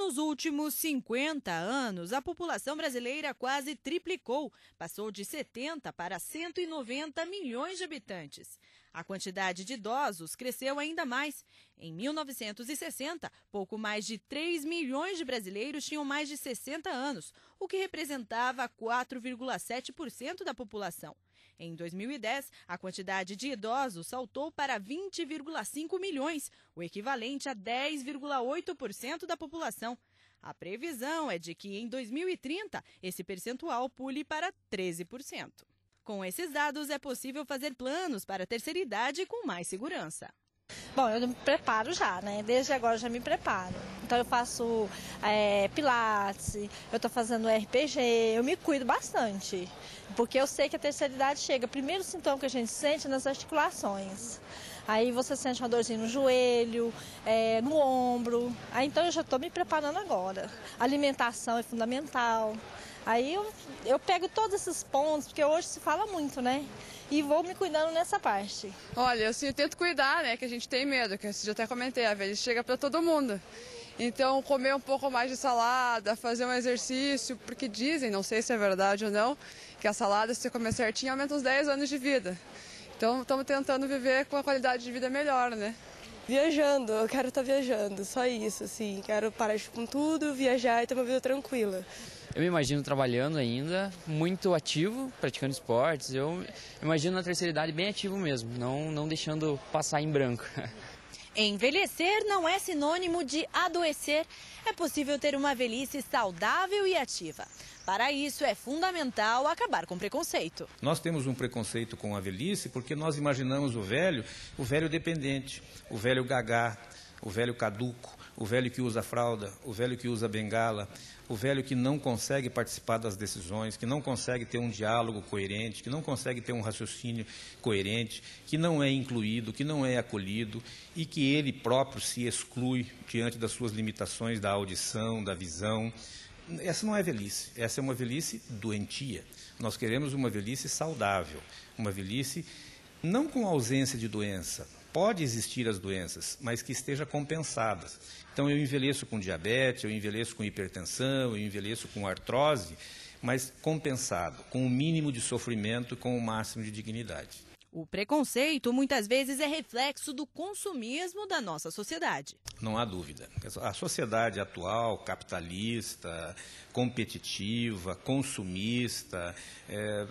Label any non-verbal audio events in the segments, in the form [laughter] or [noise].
Nos últimos 50 anos, a população brasileira quase triplicou, passou de 70 para 190 milhões de habitantes. A quantidade de idosos cresceu ainda mais. Em 1960, pouco mais de 3 milhões de brasileiros tinham mais de 60 anos, o que representava 4,7% da população. Em 2010, a quantidade de idosos saltou para 20,5 milhões, o equivalente a 10,8% da população. A previsão é de que em 2030 esse percentual pule para 13%. Com esses dados, é possível fazer planos para a terceira idade com mais segurança. Bom, eu me preparo já, né? Desde agora eu já me preparo. Então eu faço é, pilates, eu estou fazendo RPG, eu me cuido bastante. Porque eu sei que a terceira idade chega. O primeiro sintoma que a gente sente é nas articulações. Aí você sente uma dorzinha no joelho, é, no ombro. Aí então eu já estou me preparando agora. alimentação é fundamental. Aí eu, eu pego todos esses pontos, porque hoje se fala muito, né? E vou me cuidando nessa parte. Olha, assim, eu tento cuidar, né? Que a gente tem medo, que eu já até comentei, a velhice chega para todo mundo. Então, comer um pouco mais de salada, fazer um exercício, porque dizem, não sei se é verdade ou não, que a salada, se você comer certinho, aumenta uns 10 anos de vida. Então, estamos tentando viver com uma qualidade de vida melhor, né? Viajando, eu quero estar tá viajando, só isso, assim. Quero parar com tudo, viajar e ter uma vida tranquila. Eu me imagino trabalhando ainda, muito ativo, praticando esportes. Eu imagino na terceira idade bem ativo mesmo, não, não deixando passar em branco. [laughs] Envelhecer não é sinônimo de adoecer. É possível ter uma velhice saudável e ativa. Para isso, é fundamental acabar com preconceito. Nós temos um preconceito com a velhice porque nós imaginamos o velho, o velho dependente, o velho gagá, o velho caduco, o velho que usa fralda, o velho que usa bengala, o velho que não consegue participar das decisões, que não consegue ter um diálogo coerente, que não consegue ter um raciocínio coerente, que não é incluído, que não é acolhido e que ele próprio se exclui diante das suas limitações da audição, da visão. Essa não é velhice, essa é uma velhice doentia. Nós queremos uma velhice saudável, uma velhice não com ausência de doença, pode existir as doenças, mas que esteja compensadas. Então eu envelheço com diabetes, eu envelheço com hipertensão, eu envelheço com artrose, mas compensado, com o mínimo de sofrimento e com o máximo de dignidade. O preconceito muitas vezes é reflexo do consumismo da nossa sociedade. Não há dúvida. A sociedade atual, capitalista, competitiva, consumista, é,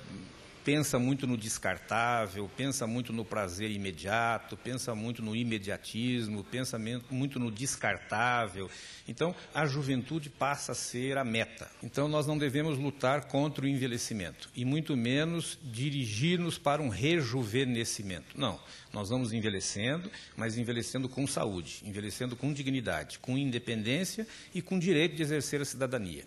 pensa muito no descartável, pensa muito no prazer imediato, pensa muito no imediatismo, pensa muito no descartável. Então, a juventude passa a ser a meta. Então, nós não devemos lutar contra o envelhecimento e muito menos dirigir-nos para um rejuvenescimento. Não, nós vamos envelhecendo, mas envelhecendo com saúde, envelhecendo com dignidade, com independência e com direito de exercer a cidadania.